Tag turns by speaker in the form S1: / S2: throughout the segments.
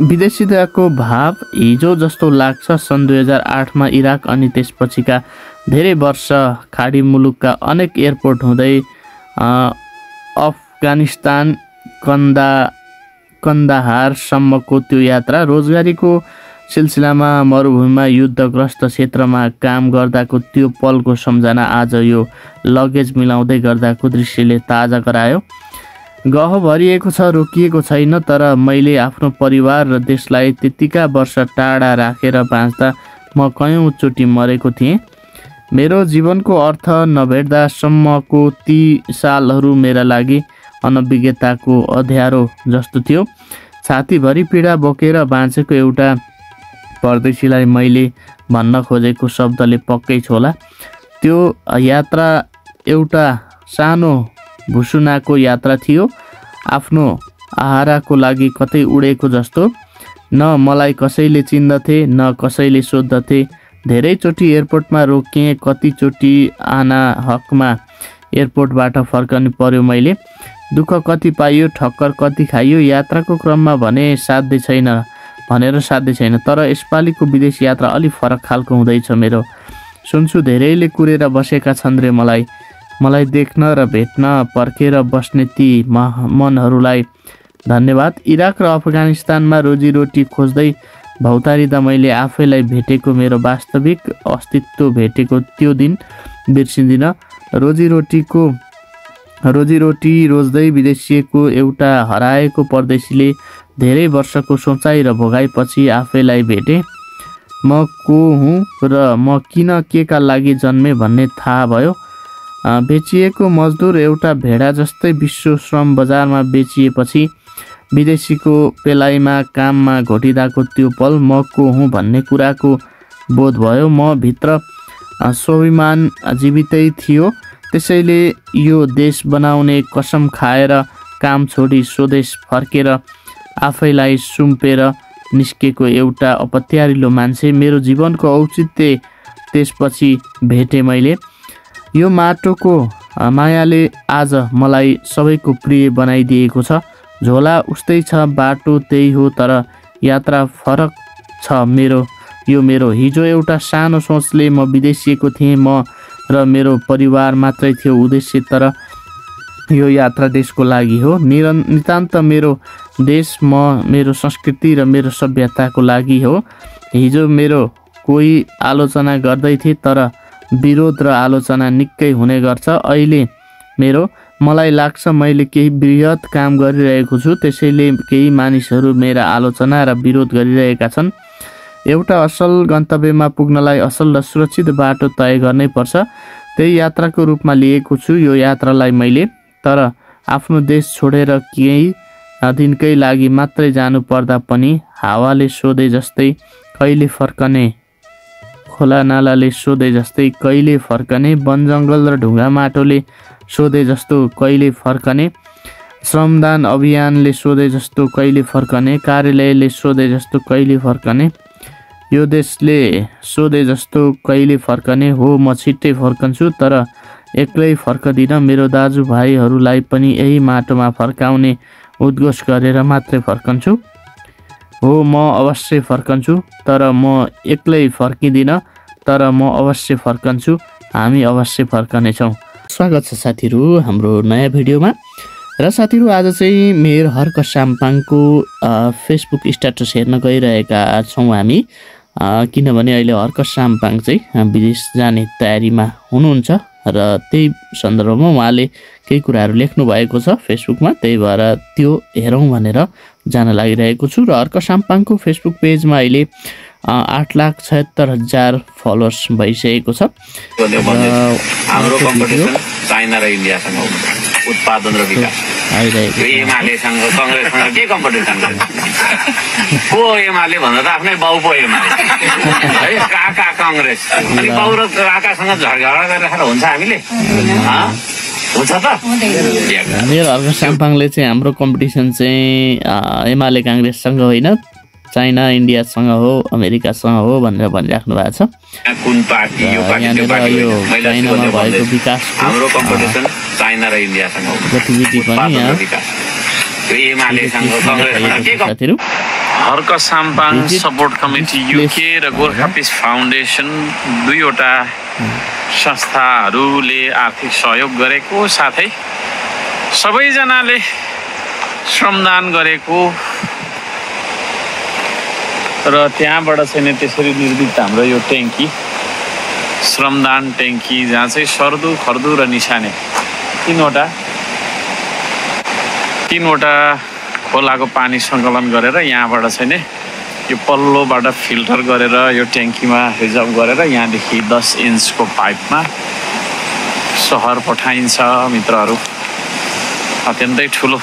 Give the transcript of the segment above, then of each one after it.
S1: विदेशिताको भाव हिजो जस्तो लाग्छ सन् दुई हजार आठमा इराक अनि त्यसपछिका धेरै वर्ष खाडी मुलुकका अनेक एयरपोर्ट हुँदै अफगानिस्तान कन्दा कन्दाहारसम्मको त्यो यात्रा रोजगारीको सिलसिलामा मरुभूमिमा युद्धग्रस्त क्षेत्रमा काम गर्दाको त्यो पलको सम्झना आज यो लगेज मिलाउँदै गर्दाको दृश्यले ताजा गरायो। गह भरिएको छ रोकिएको छैन तर मैले आफ्नो परिवार र देशलाई त्यतिका वर्ष टाढा राखेर बाँच्दा म कयौँचोटि मरेको थिएँ। मेरो जीवनको अर्थ नभेट्दासम्मको ती सालहरू मेरा लागि अनभिज्ञताको अध्यारो जस्तो थियो। छातीभरि पीडा बोकेर बाँचेको एउटा परदेशीलाई मैले भन्न खोजेको शब्दले पक्कै छोला त्यो यात्रा एउटा सानो भुसुनाको यात्रा थियो। आफ्नो आहाराको लागि कतै उडेको जस्तो। न मलाई कसैले चिन्दथे न कसैले सोद्धथे। धेरैचोटि एयरपोर्टमा रोकिएँ कतिचोटि आना हकमा एयरपोर्टबाट फर्कनु पर्यो मैले। दुःख कति पाइयो ठक्कर कति खाइयो यात्राको क्रममा भने साध्य छैन भनेर साध्य छैन। तर यसपालिको विदेश यात्रा अलिक फरक खालको हुँदैछ मेरो। सुन्छु धेरैले कुरेर बसेका छन् रे मलाई। मलाई देख्न र भेट्न पर्खेर बस्ने ती मनहरूलाई धन्यवाद। इराक र अफगानिस्तानमा रोजीरोटी खोज्दै भौतारिँदा मैले आफैलाई भेटेको मेरो वास्तविक अस्तित्व भेटेको त्यो दिन बिर्सिँदिनँ। रोजीरोटीको रोजीरोटी रोज्दै विदेशिएको एउटा हराएको परदेशीले धेरै वर्षको सोचाइ र भोगाइपछि आफैलाई भेटेँ। म को हुँ र म किन केका लागि जन्मेँ भन्ने थाहा भयो। बेचिएको मजदुर एउटा भेडा जस्तै विश्व श्रम बजारमा बेचिएपछि विदेशीको पेलाइमा काममा घोटिँदाको त्यो पल म को हुँ भन्ने कुराको बोध भयो। म भित्र स्वाभिमान जीवितै थियो। त्यसैले यो देश बनाउने कसम खाएर काम छोडी स्वदेश फर्केर आफैलाई सुम्पेर निस्केको एउटा अपत्यारिलो मान्छे मेरो जीवनको औचित्य त्यसपछि भेटेँ मैले। यो माटोको मायाले आज मलाई सबैको प्रिय बनाइदिएको छ। झोला उस्तै छ बाटो त्यही हो तर यात्रा फरक छ मेरो। यो मेरो हिजो एउटा सानो सोचले म विदेशिएको थिएँ म र मेरो परिवार मात्रै थियो उद्देश्य तर यो यात्रा देशको लागि हो। निरन् नितान्त मेरो देश म मेरो संस्कृति र मेरो सभ्यताको लागि हो। हिजो मेरो कोही आलोचना गर्दै थिए तर विरोध र आलोचना निकै हुने गर्छ। अहिले मेरो मलाई लाग्छ मैले केही बृहत काम गरिरहेको छु त्यसैले केही मानिसहरू मेरा आलोचना र विरोध गरिरहेका छन्। एउटा असल गन्तव्यमा पुग्नलाई असल र सुरक्षित बाटो तय गर्नै पर्छ। त्यही यात्राको रूपमा लिएको छु यो यात्रालाई मैले। तर आफ्नो देश छोडेर केही दिनकै लागि मात्रै जानु पर्दा पनि हावाले सोधे जस्तै कहिले फर्कने खोला नालाले सोधे जस्तै कहिले फर्कने वन जङ्गल र ढुङ्गा माटोले सोधे जस्तो कहिले फर्कने श्रमदान अभियानले सोधे जस्तो कहिले फर्कने कार्यालयले सोधे जस्तो कहिले फर्कने यो देशले सोधे जस्तो कहिले फर्कने हो म छिट्टै फर्कन्छु तर एक्लै फर्कदिनँ मेरो दाजुभाइहरूलाई पनि यही माटोमा फर्काउने उद्घोष गरेर मात्रै फर्कन्छु। हो म अवश्य फर्कन्छु तर म एक्लै फर्किँदिनँ तर म अवश्य फर्कन्छु हामी अवश्य फर्कनेछौँ। स्वागत छ साथीहरू हाम्रो नयाँ भिडियोमा। र साथीहरू आज चाहिँ मेयर हर्क साम्पाङको फेसबुक स्ट्याटस हेर्न गइरहेका छौँ हामी। किनभने अहिले हर्क साम्पाङ चाहिँ विदेश जाने तयारीमा हुनुहुन्छ। र त्यही सन्दर्भमा उहाँले केही कुराहरू लेख्नु भएको छ फेसबुकमा त्यही भएर त्यो हेरौँ भनेर जान लागिरहेको छु र अर्क साम्पाङको फेसबुक पेजमा अहिले आठ लाख छयत्तर हजार फलोवर्स भइसकेको छ।
S2: गर्ने भने
S1: र
S2: हाम्रो
S1: उहाँको भिडियो।
S2: कम्पिटिसन चाइना र इन्डियासँग हो उत्पादन र विकास।
S1: आइरहेको
S2: यो
S1: छ
S2: एमालेसँग कङ्ग्रेससँग के कम्पिटिसन को एमाले भन्दा त आफ्नै बाउ पो एमाले। है काका कङ्ग्रेस। अनि बाउ र काकासँग झगडा गरिराखेर हुन्छ हामीले। हँ? हुन्छ त
S1: मेरो अर्को साम्पाङले चाहिँ हाम्रो कम्पिटिसन चाहिँ एमाले काङ्ग्रेससँग होइन चाइना इन्डियासँग हो अमेरिकासँग हो भनेर भनिराख्नु भएको छ।
S2: यो
S1: चाइनामा भएको
S2: हो।
S1: गतिविधि पनि यहाँ।
S2: विकास।
S1: साथीहरू।
S2: Harka Sampang support committee UK र गोर्खा पिस फाउन्डेसन दुईवटा संस्थाहरूले आर्थिक सहयोग गरेको साथै सबैजनाले श्रमदान गरेको र त्यहाँबाट चाहिँ नि त्यसरी निर्मित हाम्रो यो ट्याङ्की। श्रमदान ट्याङ्की जहाँ चाहिँ सर्दु खर्दु र निसाने तिनवटा तिनवटा खोलाको पानी सङ्कलन गरेर यहाँबाट चाहिँ नि यो पल्लोबाट फिल्टर गरेर यो ट्याङ्कीमा रिजर्भ गरेर यहाँदेखि दस इन्चको पाइपमा सहर पठाइन्छ मित्रहरू। अत्यन्तै ठुलो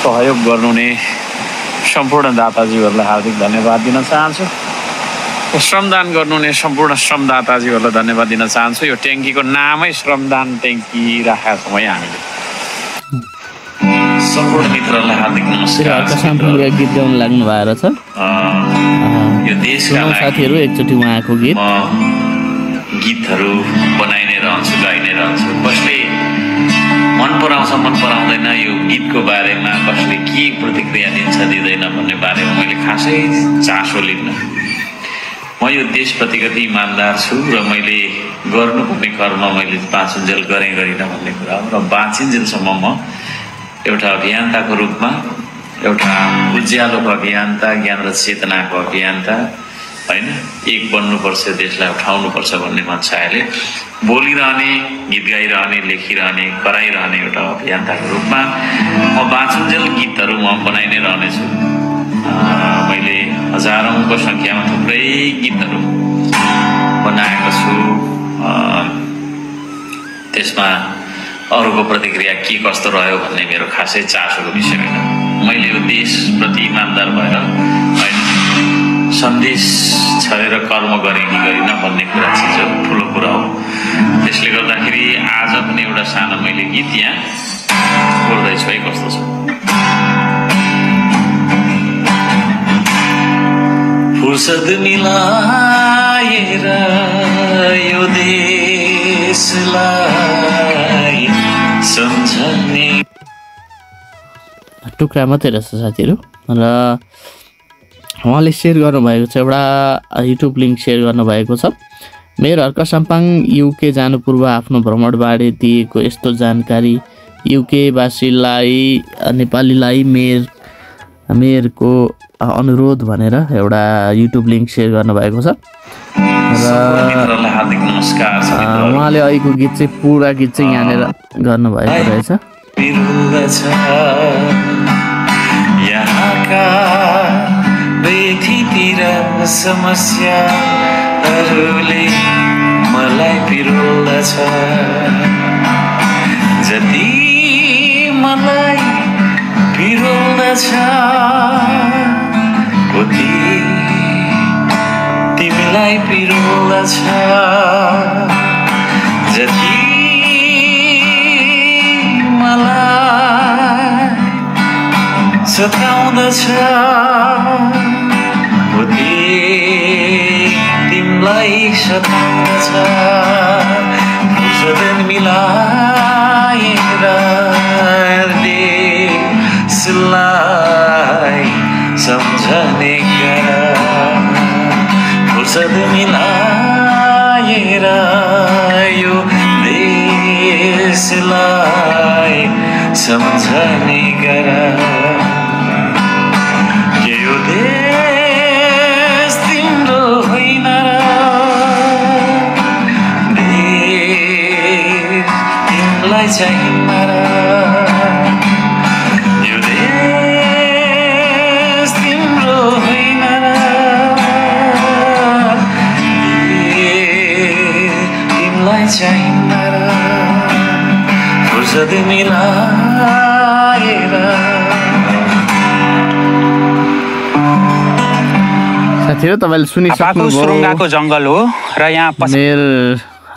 S2: सहयोग गर्नुहुने सम्पूर्ण दाताजीहरूलाई हार्दिक धन्यवाद दिन चाहन्छु। श्रमदान गर्नुहुने सम्पूर्ण श्रमदाताजीहरूलाई धन्यवाद दिन चाहन्छु। यो ट्याङ्कीको नामै श्रमदान ट्याङ्की राखेका छौँ है हामीले। सम्पूर्ण मित्रहरूलाई हार्दिक
S1: फेरि
S2: नमस्कार।
S1: अर्का साम्पुङको एक गीत गाउनु लाग्नु भएको रहेछ
S2: अँ, यो देशका
S1: सुनौ
S2: लागि
S1: साथीहरू एकचोटि उहाँको गीत।
S2: गीतहरू बनाइ नै रहन्छु गाइ नै रहन्छु। कसले मन पराउँछ मन पराउँदैन यो गीतको बारेमा कसले के प्रतिक्रिया दिन्छ दिँदैन भन्ने बारेमा मैले खासै चासो लिन्न। म यो देशप्रति कति इमान्दार छु र मैले गर्नुपर्ने कर्म मैले बाँचुन्जेल गरेँ गरिनँ भन्ने कुरा हो र बाँचिन्जेलसम्म म एउटा अभियन्ताको रूपमा एउटा उज्यालोको अभियन्ता ज्ञान र चेतनाको अभियन्ता होइन? एक बन्नुपर्छ देशलाई उठाउनुपर्छ भन्ने मनसायले बोलिरहने गीत गाइरहने लेखिरहने कराइरहने एउटा अभियन्ताको रूपमा म बाँचुन्जेल गीतहरू म बनाइ नै रहनेछु। मैले हजारौँको सङ्ख्यामा थुप्रै गीतहरू बनाएको छु। त्यसमा अरूको प्रतिक्रिया के कस्तो रह्यो भन्ने मेरो खासै चासोको विषय होइन। मैले यो देशप्रति इमान्दार भएर होइन सन्देश छरेर कर्म गरेँ कि गरिनँ भन्ने कुरा चाहिँ जो ठुलो कुरा हो। त्यसले गर्दाखेरि आज पनि एउटा सानो मैले गीत यहाँ बोल्दैछु है कस्तो छ? फुर्सद मिलाएर यो देशलाई
S1: टुक्रा मात्रै रहेछ साथीहरू। र उहाँले सेयर गर्नुभएको छ एउटा युट्युब लिङ्क सेयर गर्नुभएको छ। मेरो हर्क साम्पाङ युके जानु पूर्व आफ्नो भ्रमणबारे दिएको यस्तो जानकारी युकेवासीलाई नेपालीलाई मेयर मेयरको अनुरोध भनेर एउटा युट्युब लिङ्क सेयर गर्नुभएको छ। र। उहाँले अहिलेको गीत चाहिँ पुरा गीत चाहिँ यहाँनिर गर्नुभएको रहेछ।
S2: समस्याहरूले मलाई पिरुल्दछ जति मलाई पिरुल्दछ तिमीलाई पिरुल्दछ जति मलाई सताउँदछ उति तिमीलाई सताउँदछ। फुर्सद मिलाएर देशलाई सम्झने मिलाएर यो देशलाई सम्झने गर। यो देश तिम्रो होइन र देश तिमीलाई चाहिन्न मिलाएर।
S1: साथीहरू तपाईँले
S3: जङ्गल हो र यहाँ
S1: मेर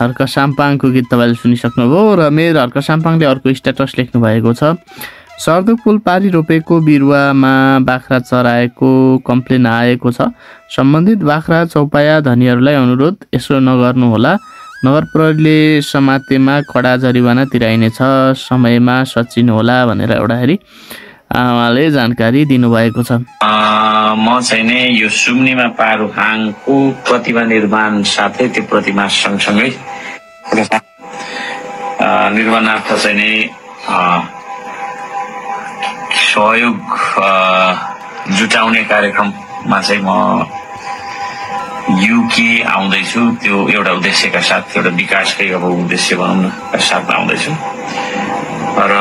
S1: हर्क साम्पाङको गीत तपाईँले सुनिसक्नुभयो र मेर हर्क साम्पाङले अर्को स्ट्याटस लेख्नु भएको छ। सर्दो फुल पारी रोपेको बिरुवामा बाख्रा चराएको कम्प्लेन आएको छ। सम्बन्धित बाख्रा चौपाया धनीहरूलाई अनुरोध यसो नगर्नुहोला। नगर प्रहरीले समातेमा कडा जरिवाना तिराइनेछ समयमा सचिनुहोला भनेर एउटाखेरि उहाँले जानकारी दिनुभएको छ।
S2: म चाहिँ नि यो सुम्निमा पारुहाङको प्रतिमा निर्माण साथै त्यो प्रतिमा सँगसँगै। निर्माणार्थ चाहिँ नि सहयोग जुटाउने कार्यक्रममा चाहिँ म युके आउँदैछु। त्यो एउटा उद्देश्यका साथ एउटा विकासकै अब उद्देश्य भनौँ न का साथ आउँदैछु। र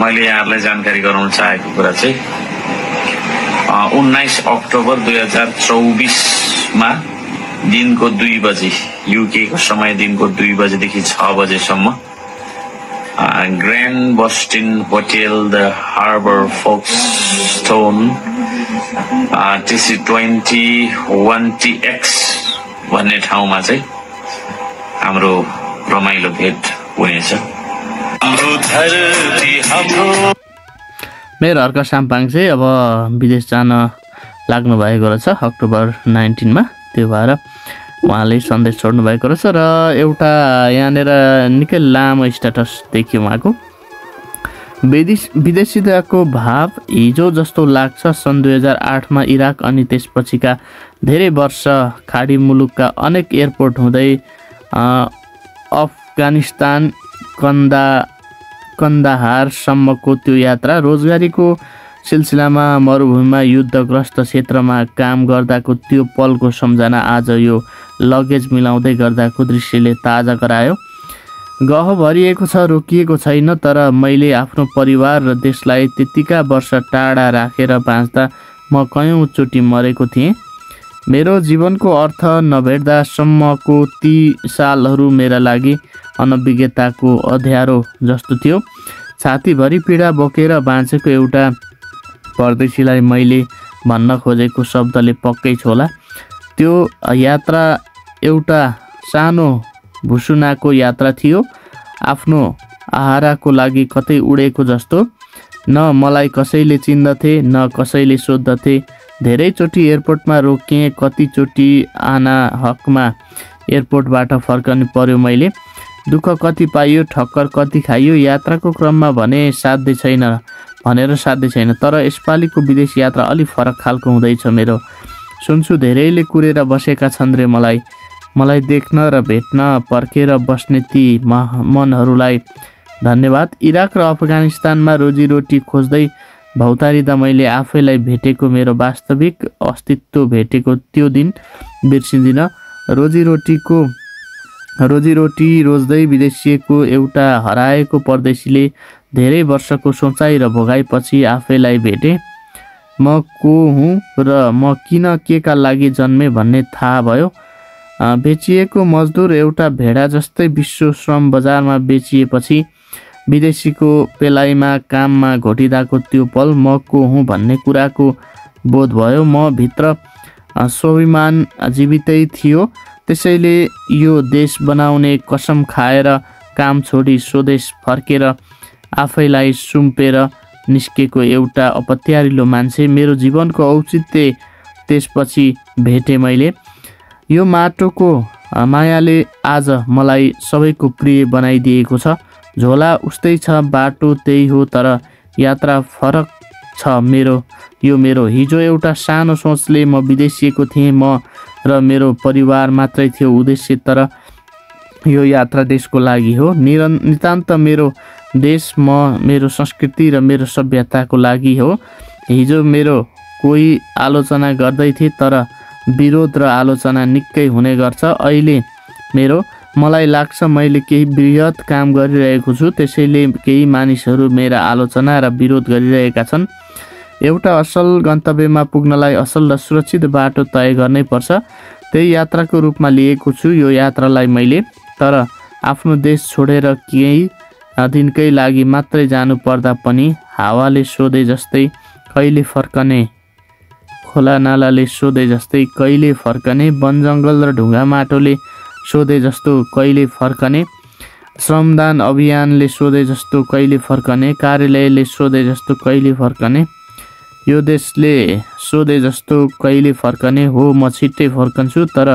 S2: मैले यहाँहरूलाई जानकारी गराउन चाहेको कुरा चाहिँ उन्नाइस अक्टोबर दुई हजार चौबिसमा दिनको दुई बजी युकेको समय दिनको दुई बजेदेखि छ बजेसम्म grand Burstin hotel the harbour Folkestone TC twenty one TX भन्ने ठाउँमा चाहिँ हाम्रो रमाइलो भेट हुनेछ
S1: मेरो अर्का साम्पाङ चाहिँ अब विदेश जान लाग्नु भएको रहेछ अक्टोबर नाइन्टिनमा। त्यो भएर उहाँले सन्देश छोड्नु भएको रहेछ र एउटा यहाँनिर निकै लामो स्ट्याटस देखियो उहाँको। विदेश विदेशिताको भाव हिजो जस्तो लाग्छ सन् दुई हजार आठमा इराक अनि त्यसपछिका धेरै वर्ष खाडी मुलुकका अनेक एयरपोर्ट हुँदै अफगानिस्तान कन्दा कन्दाहारसम्मको त्यो यात्रा रोजगारीको सिलसिलामा मरुभूमिमा युद्धग्रस्त क्षेत्रमा काम गर्दाको त्यो पलको सम्झना आज यो लगेज मिलाउँदै गर्दाको दृश्यले ताजा गरायो। गह भरिएको छ रोकिएको छैन तर मैले आफ्नो परिवार र देशलाई त्यतिका वर्ष टाढा राखेर बाँच्दा म कयौँचोटि मरेको थिएँ। मेरो जीवनको अर्थ नभेट्दासम्मको ती सालहरू मेरा लागि अनभिज्ञताको अध्यारो जस्तो थियो। छातीभरि पीडा बोकेर बाँचेको एउटा परदेशीलाई मैले भन्न खोजेको शब्दले पक्कै छोला त्यो यात्रा एउटा सानो भुसुनाको यात्रा थियो। आफ्नो आहाराको लागि कतै उडेको जस्तो। न मलाई कसैले चिन्दथे न कसैले सोद्धथे। धेरैचोटि एयरपोर्टमा रोकिएँ कतिचोटि आना हकमा एयरपोर्टबाट फर्कनु पर्यो मैले। दुःख कति पाइयो ठक्कर कति खाइयो यात्राको क्रममा भने साध्य छैन भनेर साध्य छैन। तर यसपालिको विदेश यात्रा अलिक फरक खालको हुँदैछ मेरो। सुन्छु धेरैले कुरेर बसेका छन् रे मलाई। मलाई देख्न र भेट्न पर्खेर बस्ने ती मनहरूलाई धन्यवाद। इराक र अफगानिस्तानमा रोजीरोटी खोज्दै भौतारिँदा मैले आफैलाई भेटेको मेरो वास्तविक अस्तित्व भेटेको त्यो दिन बिर्सिँदिनँ। रोजीरोटीको रोजीरोटी रोज्दै विदेशिएको एउटा हराएको परदेशीले धेरै वर्षको सोचाइ र भोगाइपछि आफैलाई भेटेँ। म को हुँ र म किन केका लागि जन्मेँ भन्ने थाहा भयो। बेचिएको मजदुर एउटा भेडा जस्तै विश्व श्रम बजारमा बेचिएपछि विदेशीको पेलाइमा काममा घोटिँदाको त्यो पल म को हुँ भन्ने कुराको बोध भयो। म भित्र स्वाभिमान जीवितै थियो। त्यसैले यो देश बनाउने कसम खाएर काम छोडी स्वदेश फर्केर आफैलाई सुम्पेर निस्केको एउटा अपत्यारिलो मान्छे मेरो जीवनको औचित्य त्यसपछि भेटेँ मैले। यो माटोको मायाले आज मलाई सबैको प्रिय बनाइदिएको छ। झोला उस्तै छ बाटो त्यही हो तर यात्रा फरक छ मेरो। यो मेरो। हिजो एउटा सानो सोचले म विदेशिएको थिएँ म र मेरो परिवार मात्रै थियो उद्देश्य तर यो यात्रा देशको लागि हो। निरन् नितान्त मेरो देश म मेरो संस्कृति र मेरो सभ्यताको लागि हो। हिजो मेरो कोही आलोचना गर्दै थिए तर विरोध र आलोचना निकै हुने गर्छ। अहिले मेरो मलाई लाग्छ मैले केही बृहत काम गरिरहेको छु त्यसैले केही मानिसहरू मेरा आलोचना र विरोध गरिरहेका छन्। एउटा असल गन्तव्यमा पुग्नलाई असल र सुरक्षित बाटो तय गर्नै पर्छ। त्यही यात्राको रूपमा लिएको छु यो यात्रालाई मैले। तर आफ्नो देश छोडेर केही दिनकै लागि मात्रै जानु पर्दा पनि हावाले सोधे जस्तै कहिले फर्कने खोला नालाले सोधे जस्तै कहिले फर्कने वन जङ्गल र ढुङ्गा माटोले सोधे जस्तो कहिले फर्कने श्रमदान अभियानले सोधे जस्तो कहिले फर्कने कार्यालयले सोधे जस्तो कहिले फर्कने यो देशले सोधे जस्तो कहिले फर्कने हो म छिट्टै फर्कन्छु तर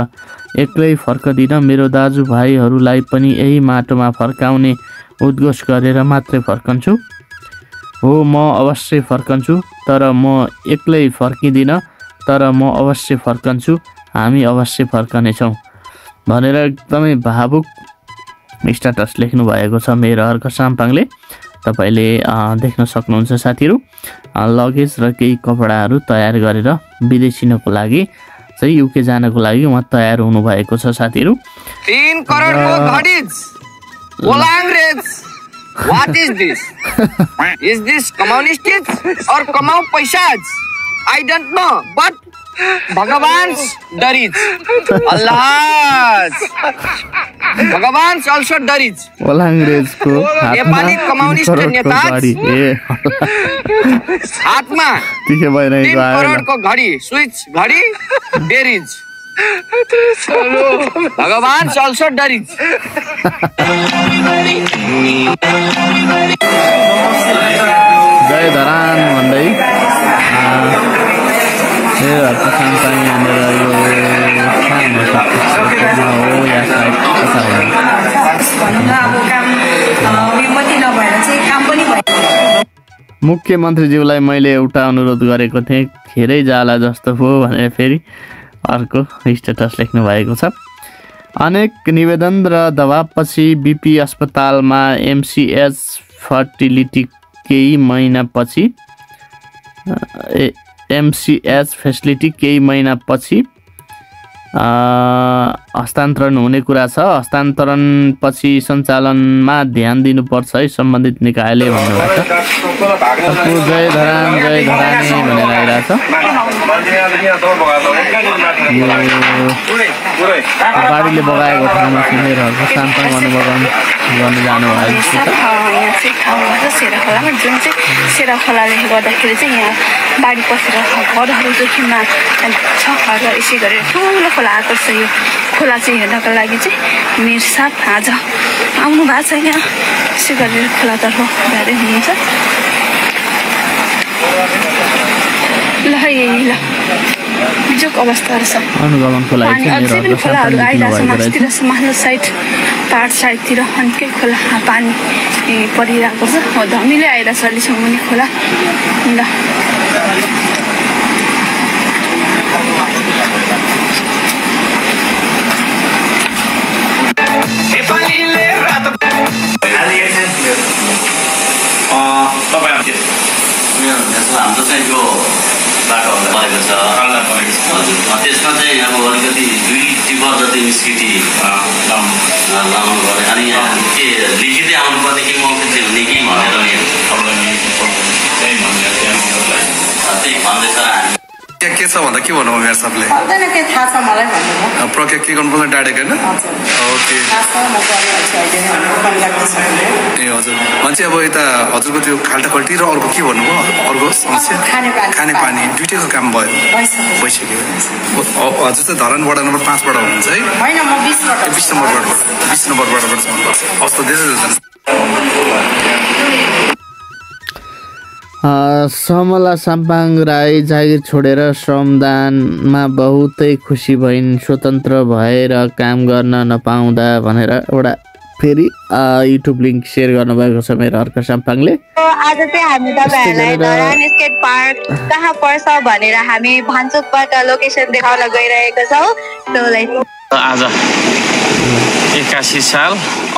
S1: एक्लै फर्कदिनँ मेरो दाजुभाइहरूलाई पनि यही माटोमा फर्काउने उद्घोष गरेर मात्रै फर्कन्छु। हो म अवश्य फर्कन्छु। तर म एक्लै फर्किँदिनँ तर म अवश्य फर्कन्छु। हामी अवश्य फर्कनेछौँ। भनेर एकदमै भावुक स्ट्याटस लेख्नु भएको छ मेरो अर्को साम्पाङले। तपाईँले देख्न सक्नुहुन्छ साथीहरू लगेज र केही कपडाहरू तयार गरेर विदेशिनको लागि चाहिँ युके जानको लागि उहाँ तयार हुनुभएको छ साथीहरू।
S4: What is this? is this communist kids or Kamau Paisas? I don't know, but Bhagavan's darids. Allah's. Bhagavan's also darids.
S1: वाला अंग्रेज़ को
S4: नेपाली कम्युनिस्ट नेता
S1: हाथमा
S4: तीन
S1: करोड़
S4: को घड़ी स्विच घड़ी डेरिज भगवान अल्सो डरिज
S1: जय धरान भन्दै। यहाँनिर यो मुख्यमन्त्रीज्यूलाई मैले एउटा अनुरोध गरेको थिएँ खेरै जाला जस्तो हो भनेर फेरि अर्को स्टेटस लेख्नु भएको छ। अनेक निवेदन र दबाबपछि बिपी अस्पतालमा एमसिएच फर्टिलिटी केही महिनापछि एमसिएच फेसिलिटी केही महिनापछि हस्तान्तरण हुने कुरा छ। हस्तान्तरणपछि सञ्चालनमा ध्यान दिनुपर्छ है सम्बन्धित निकायले भन्नुभएको छ। जय धरान जय धरानी भनेर आइरहेछ। बगाएको ठाउँमा
S5: खोला आएको छ यो खोला चाहिँ हेर्नको लागि चाहिँ मिर साहब आज आउनु भएको छ यहाँ यसै गरेर खोलातर्फ जाँदै हुनुहुन्छ। ल यही ल। बिजोक अवस्थाहरू छ अझै पनि खोलाहरू आइरहेको छ माथितिर माथिल्लो साइड पाहाड साइडतिर अन्कै खोला पानी परिरहेको छ। हो धमिलै आइरहेको छ अहिलेसम्म खोला। ल।
S6: हाम्रो चाहिँ यो बाटोहरू बनेको छ हजुर त्यसमा चाहिँ अब अलिकति दुई टिपर जति निस्किटी लाउनु पर्यो अनि के लिखितै आउनु पर्ने कि मौखिक हुने कि भनेर त्यही भन्दैछ हामी
S7: के छ भन्दा के भन्नु मेरो सबले?
S8: सक्दैन के थाहा छ मलाई भन्नुभयो
S7: प्रक्रिया के गर्नुपर्ने डाइरेक्ट होइन ओके। ए हजुर। मान्छे अब यता हजुरको त्यो खाल्टा खल्टी र अर्को के भन्नुभयो अर्को समस्या?
S8: खानेपानी।
S7: दुइटैको काम भयो।
S8: भइसक्यो।
S7: हजुर चाहिँ धरानबाट नम्बर पाँचबाट हुनुहुन्छ है? बिस नम्बरबाट। बिस नम्बरबाट हवस् त धेरै
S1: समला साम्पाङ राई जागिर छोडेर श्रमदानमा बहुतै खुसी भइन् स्वतन्त्र भएर काम गर्न नपाउँदा भनेर एउटा फेरि युट्युब लिङ्क सेयर गर्नुभएको छ मेरो अर्को साम्पाङले।
S9: आज चाहिँ हामी तपाईँहरूलाई धरान स्केट पार्क कहाँ पर्छ भनेर हामी भान्चुकबाट लोकेसन देखाउन गइरहेको छौँ।
S2: आज एकासी साल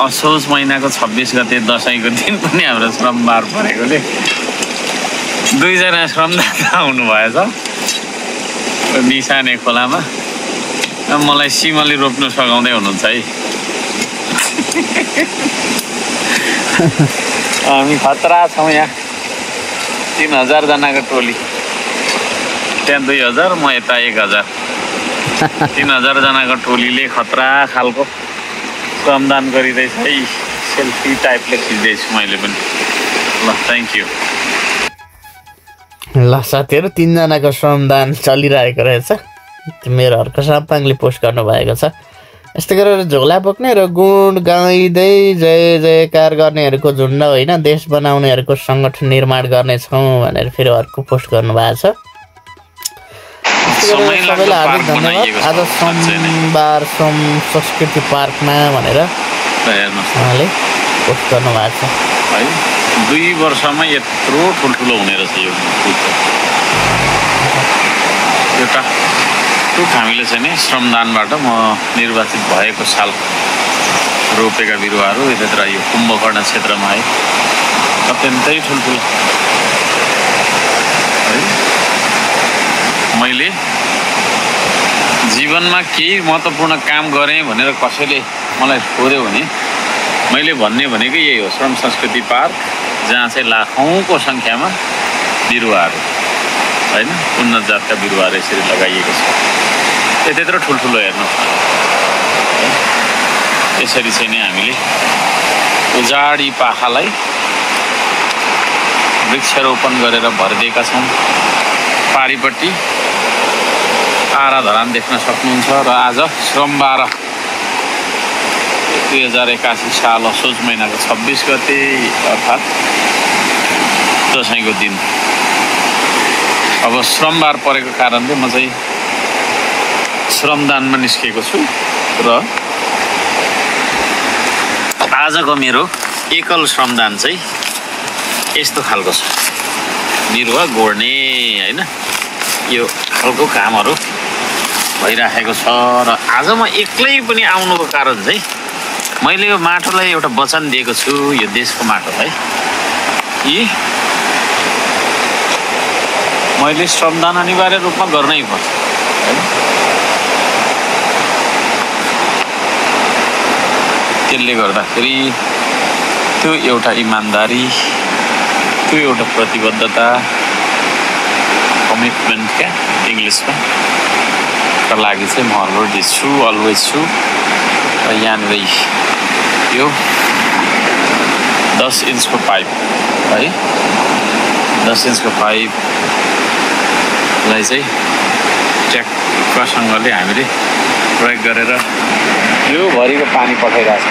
S2: असोज महिनाको छब्बिस गते दसैँको दिन पनि हाम्रो श्रमबार परेकोले। दुईजना श्रमदाता आउनुभएछ निसाने खोलामा। मलाई सिमली रोप्नु सघाउँदै हुनुहुन्छ है। हामी खतरा छौँ यहाँ। तिन हजारजनाको टोली। त्यहाँ दुई हजार म यता एक हजार। तिन हजारजनाको टोलीले खतरा खालको श्रमदान गरिँदैछ है। सेल्फी टाइपले खिच्दैछु मैले पनि। ल थ्याङ्क यू
S1: ल साथीहरू तिनजनाको श्रमदान चलिरहेको रहेछ। मेरो अर्को साम्पाङले पोस्ट गर्नुभएको छ। यस्तै गरेर झोला बोक्ने र गुण गाइँदै जय जयकार गर्नेहरूको झुन्ड होइन देश बनाउनेहरूको सङ्गठन निर्माण गर्नेछौँ भनेर फेरि अर्को पोस्ट गर्नुभएको छ। सबैलाई हार्दिक धन्यवाद। आज। सोमबार सोम संस्कृति पार्कमा भनेर उहाँले पोस्ट गर्नुभएको छ।
S2: दुई वर्षमा यत्रो ठुल्ठुलो हुने रहेछ यो। एउटा रुख हामीले चाहिँ नि श्रमदानबाट म निर्वाचित भएको साल रोपेका बिरुवाहरू यतातिर यो कुम्भकर्ण क्षेत्रमा है अत्यन्तै ठुल्ठुलो है मैले जीवनमा केही महत्त्वपूर्ण काम गरेँ भनेर कसैले मलाई सोध्यो भने मैले भन्ने भनेकै यही हो श्रम संस्कृति पार्क जहाँ चाहिँ लाखौँको सङ्ख्यामा बिरुवाहरू होइन उन्नत जातका बिरुवाहरू यसरी लगाइएको छ। त्यत्रो ठुल्ठुलो हेर्नु यसरी चाहिँ नि हामीले उजाडी पाखालाई वृक्षारोपण गरेर भरिदिएका छौँ। पारिपट्टि आरा धरान देख्न सक्नुहुन्छ र आज श्रम बाह्र दुई हजार एकासी साल असोज महिनाको छब्बिस गते अर्थात् दसैँको दिन अब श्रमबार परेको कारणले म चाहिँ श्रमदानमा निस्केको छु र आजको मेरो एकल श्रमदान चाहिँ यस्तो खालको छ बिरुवा गोड्ने होइन यो खालको कामहरू भइराखेको छ र आज म एक्लै पनि आउनुको कारण चाहिँ मैले यो माटोलाई एउटा वचन दिएको छु यो देशको माटोलाई। कि मैले श्रमदान अनिवार्य रूपमा गर्नै पर्छ। त्यसले गर्दाखेरि त्यो एउटा इमान्दारी त्यो एउटा प्रतिबद्धता कमिटमेन्ट क्या इङ्ग्लिसमा। लागि चाहिँ म अलवेज छु अलवेज छु। यहाँनिर यो दस इन्चको पाइप है दस इन्चको पाइपलाई चाहिँ ट्याक्कसँगले हामीले प्रयोग गरेर यो भरिको पानी पठाइरहेको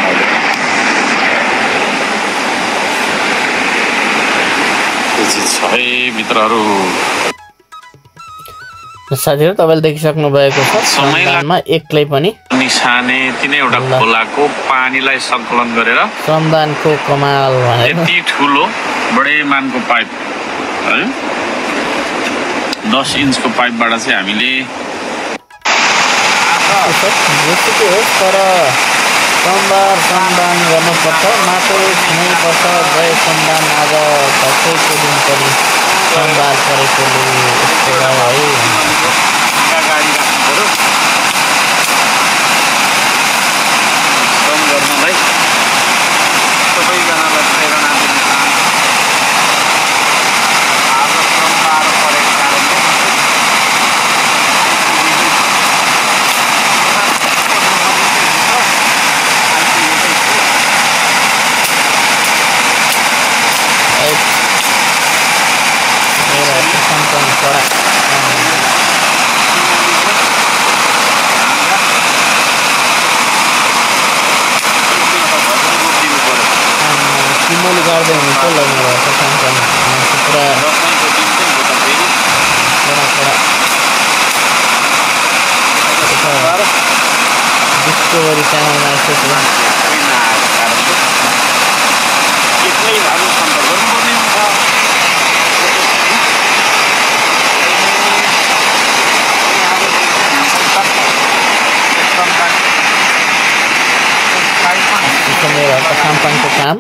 S2: छु छ है मित्रहरू।
S1: साथीहरू तपाईँले देखिसक्नु भएको छ
S2: समय लाग्-
S1: श्रमदानमा एक्लै पनि
S2: निसाने तिनै एउटा
S1: ल।
S2: खोलाको पानीलाई सङ्कलन गरेर
S1: श्रमदानको कमाल
S2: यति ठुलो बडे मानको पाइप है? दस इन्चको पाइपबाट चाहिँ हामीले
S1: जेसुकै होस् तर सोमबार श्रमदान गर्नुपर्छ। माटो छिनैपर्छ जय श्रमदान आज कसैको दिन पनि सोमबार परेकोले यस्तो है
S2: गाडी राख्नु पऱ्यो श्रम गर्नलाई सबैजनालाई प्रेरणा दिने काम आज श्रम बाह्र परेको कारणले
S1: एउटा सम्पन्न कडा
S2: दिनु पऱ्यो
S1: सिमोली गाड्दै हुन्छ लग्नु भएको सानसानो मान्छे पुरा
S2: दसैँको दिन चाहिँ म त फेरि
S1: कडा कडा डिस्कभरी च्यानलमा यसो छ
S2: कोही नआएको कारणले एक्लै भए पनि सम्पर्क गर्नुपर्ने हुन्छ
S1: हल्का साम्पाङको काम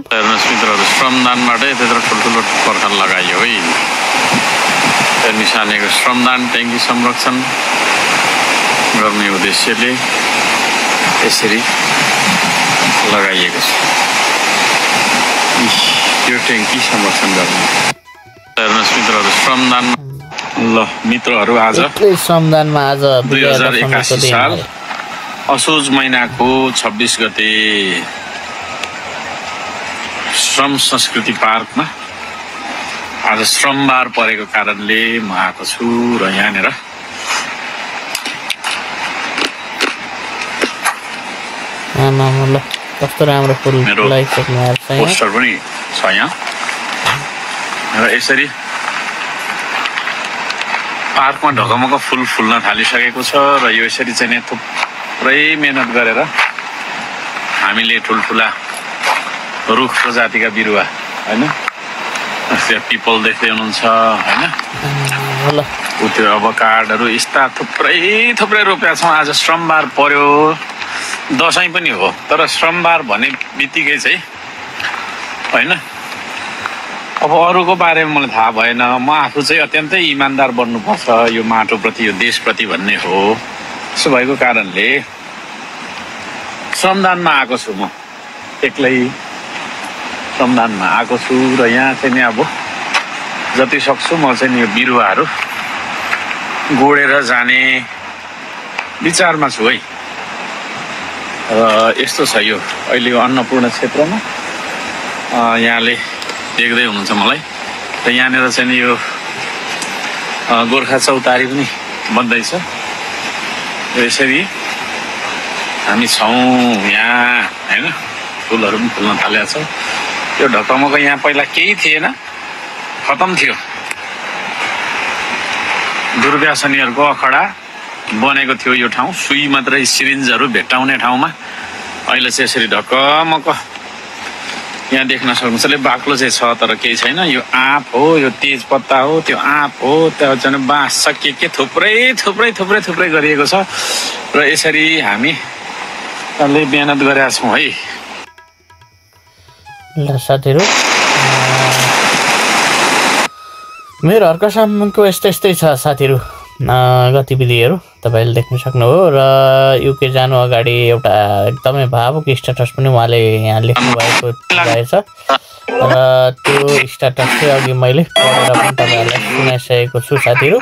S2: मित्रहरू श्रमदानबाटै त्यत्रो ठुल्ठुलो पर्खाल लगाइयो है त्यो निशानेको श्रमदान ट्याङ्की संरक्षण गर्ने उद्देश्यले यसरी लगाइएको छ यो ट्याङ्की संरक्षण गर्ने मित्रहरू श्रमदान ल मित्रहरू आज
S1: श्रमदानमा आज
S2: दुई हजार
S1: दिन
S2: साल। असोज महिनाको छब्बिस गते श्रम संस्कृति पार्कमा आज श्रमबार परेको कारणले म आएको छु र यहाँनिर।
S1: कस्तो राम्रो फुल
S2: पोस्टर पनि छ यहाँ। र यसरी पार्कमा ढकमक फुल फुल्न थालिसकेको छ र यो यसरी चाहिँ नि थुप्रै मेहनत गरेर हामीले ठुल्ठुला रुख प्रजातिका बिरुवा होइन? अस्ति पिपल देख्दै हुनुहुन्छ होइन? ऊ त्यो अब कार्डहरू यस्ता थुप्रै थुप्रै रोपेका छौँ। आज सोमबार पर्यो। दसैँ पनि हो तर सोमबार भन्ने बित्तिकै चाहिँ होइन? अब अरूको बारेमा मलाई थाहा भएन। म आफू चाहिँ अत्यन्तै इमान्दार बन्नुपर्छ। यो माटोप्रति यो देशप्रति भन्ने हो। त्यसो भएको कारणले श्रमदानमा आएको छु म एक्लै। श्रमदानमा आएको छु र यहाँ चाहिँ नि अब जति सक्छु म चाहिँ नि यो बिरुवाहरू गोडेर जाने विचारमा छु है। र यस्तो छ यो अहिले यो अन्नपूर्ण क्षेत्रमा। यहाँले देख्दै हुनुहुन्छ मलाई। र यहाँनिर चाहिँ नि यो गोर्खा चौतारी पनि बन्दैछ। र यसरी हामी छौँ यहाँ होइन? फुलहरू पनि फुल्न थालेका छ। यो ढकमको यहाँ पहिला केही थिएन। खतम थियो। दुर्व्यासनीहरूको अखडा बनेको थियो यो ठाउँ। सुई मात्रै सिरिन्जहरू भेट्टाउने ठाउँमा। अहिले चाहिँ यसरी ढकमक यहाँ देख्न सक्नुहुन्छ बाक्लो चाहिँ छ तर केही छैन। यो आँप हो यो तेज पत्ता हो त्यो आँप हो त्यहाँ चाहिँ बाँस छ। के के थुप्रै थुप्रै थुप्रै थुप्रै गरिएको छ। र यसरी हामी ले मिहिनेत गरेका छौँ है।
S1: ल साथीहरू मेरो हर्कसामको यस्तै यस्तै छ साथीहरू गतिविधिहरू तपाईँले देख्न सक्नुभयो र युके जानु अगाडि एउटा एकदमै भावुक स्ट्याटस पनि उहाँले यहाँ लेख्नु भएको रहेछ। र त्यो स्ट्याटस चाहिँ अघि मैले पढेर पनि तपाईँहरूलाई सुनाइसकेको छु साथीहरू।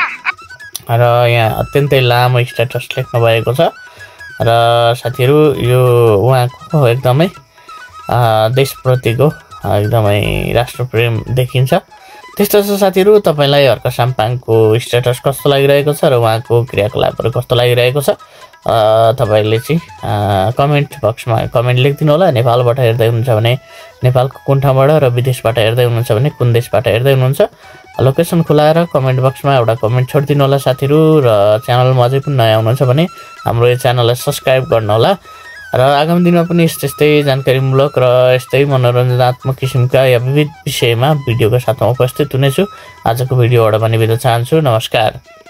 S1: र यहाँ अत्यन्तै लामो स्ट्याटस लेख्नु भएको छ। र साथीहरू यो उहाँको एकदमै देशप्रतिको एकदमै राष्ट्रप्रेम देखिन्छ। त्यस्तो छ साथीहरू तपाईँलाई हर्क साम्पाङको स्ट्याटस कस्तो लागिरहेको छ र उहाँको क्रियाकलापहरू कस्तो लागिरहेको छ? तपाईँले चाहिँ कमेन्ट बक्समा कमेन्ट लेखिदिनु होला नेपालबाट हेर्दै हुनुहुन्छ भने नेपालको कुन ठाउँबाट र विदेशबाट हेर्दै हुनुहुन्छ भने कुन देशबाट हेर्दै हुनुहुन्छ? लोकेसन खुलाएर कमेन्ट बक्समा एउटा कमेन्ट छोडिदिनु होला साथीहरू र च्यानलमा अझै पनि नयाँ हुनुहुन्छ भने हाम्रो यो च्यानललाई सब्सक्राइब गर्नुहोला। र आगामी दिनमा पनि यस्तै यस्तै जानकारीमूलक र यस्तै मनोरञ्जनात्मक किसिमका या विविध विषयमा भिडियोको साथमा उपस्थित हुनेछु। आजको भिडियोबाट पनि बिदा चाहन्छु। नमस्कार।